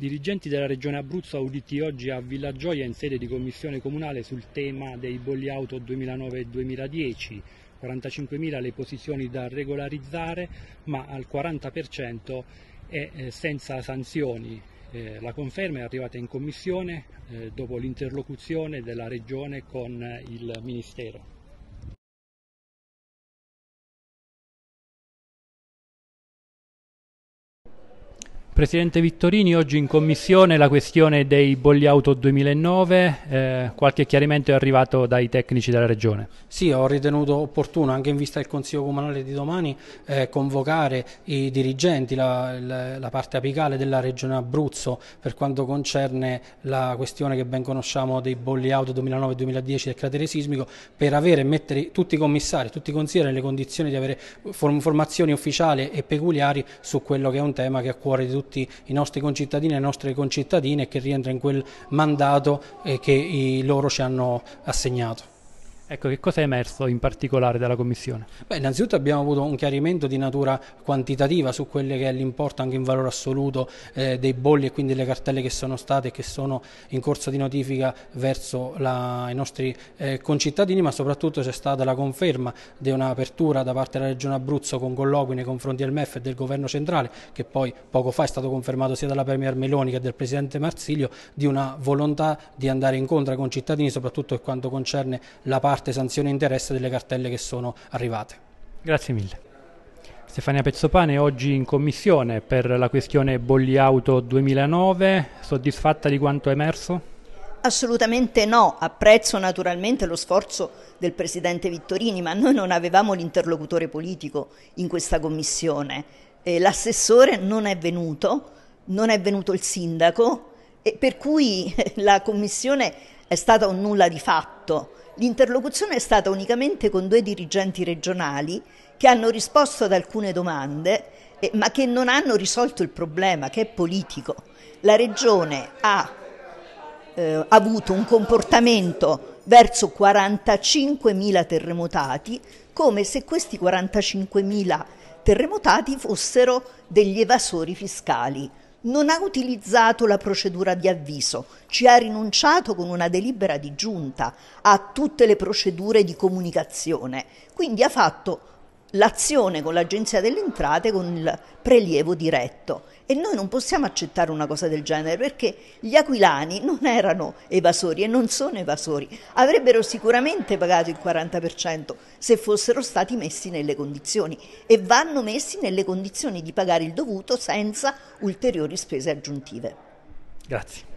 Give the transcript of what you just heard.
Dirigenti della Regione Abruzzo auditi oggi a Villa Gioia in sede di commissione comunale sul tema dei bolli auto 2009 2010. 45.000 le posizioni da regolarizzare, ma al 40% è eh, senza sanzioni. Eh, la conferma è arrivata in commissione eh, dopo l'interlocuzione della Regione con il Ministero. Presidente Vittorini, oggi in commissione la questione dei bolli auto 2009, eh, qualche chiarimento è arrivato dai tecnici della Regione? Sì, ho ritenuto opportuno, anche in vista del Consiglio Comunale di domani, eh, convocare i dirigenti, la, la, la, parte apicale della Regione Abruzzo per quanto concerne la questione che ben conosciamo dei bolli auto 2009-2010 del cratere sismico, per avere e mettere tutti i commissari, tutti i consiglieri nelle condizioni di avere formazioni ufficiali e peculiari su quello che è un tema che è a cuore di tutti tutti i nostri concittadini e le nostre concittadine e che rientra in quel mandato che loro ci hanno assegnato. Ecco, che cosa è emerso in particolare dalla Commissione? Beh, innanzitutto abbiamo avuto un chiarimento di natura quantitativa su quello che è l'importo anche in valore assoluto eh, dei bolli e quindi le cartelle che sono state e che sono in corso di notifica verso la, i nostri eh, concittadini, ma soprattutto c'è stata la conferma di un'apertura da parte della Regione Abruzzo con colloqui nei confronti del MEF e del Governo centrale, che poi poco fa è stato confermato sia dalla Premier Meloni che del Presidente Marsilio, di una volontà di andare incontro ai concittadini, soprattutto per quanto concerne la parte parte sanzione e interesse delle cartelle che sono arrivate. Grazie mille. Stefania Pezzopane oggi in commissione per la questione bolli auto 2009, soddisfatta di quanto è emerso? Assolutamente no, apprezzo naturalmente lo sforzo del Presidente Vittorini, ma noi non avevamo l'interlocutore politico in questa commissione. L'assessore non è venuto, non è venuto il sindaco, e per cui la commissione è stata un nulla di fatto. L'interlocuzione è stata unicamente con due dirigenti regionali che hanno risposto ad alcune domande, eh, ma che non hanno risolto il problema, che è politico. La Regione ha eh, avuto un comportamento verso 45.000 terremotati come se questi 45.000 terremotati fossero degli evasori fiscali non ha utilizzato la procedura di avviso, ci ha rinunciato con una delibera di giunta a tutte le procedure di comunicazione, quindi ha fatto l'azione con l'Agenzia delle Entrate con il prelievo diretto e noi non possiamo accettare una cosa del genere perché gli aquilani non erano evasori e non sono evasori, avrebbero sicuramente pagato il 40% se fossero stati messi nelle condizioni e vanno messi nelle condizioni di pagare il dovuto senza ulteriori spese aggiuntive. Grazie.